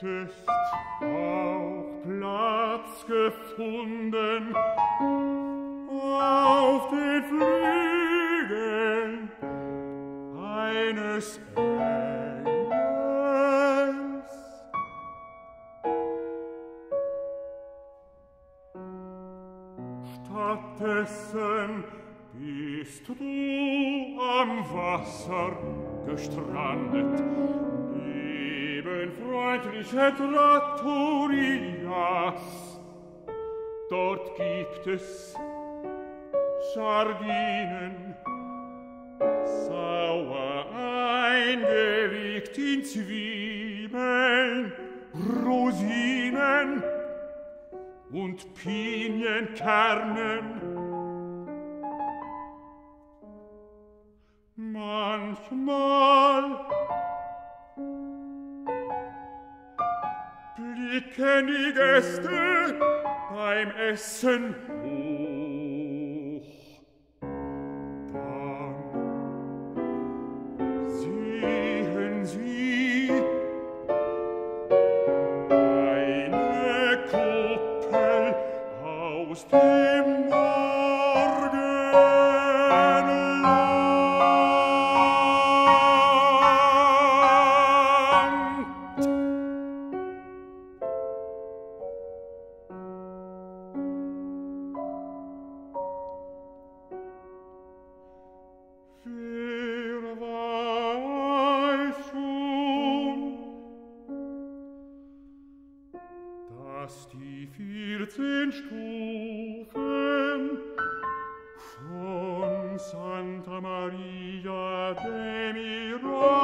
hättest auch Platz gefunden auf den Flügeln eines Engels. Stattdessen bist du am Wasser gestrandet leben freundliche Trattoria. Dort gibt es Sardinen, sauer eingelegt in Zwiebeln, Rosinen und Pinienkernen. Manchmal nicken die Gäste beim Essen hoch. Dann sehen sie eine Kuppel aus dem dass die vierzehn Stufen von Santa Maria de Miró